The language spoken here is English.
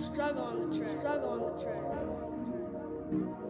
Struggle on the track. Struggle on the track.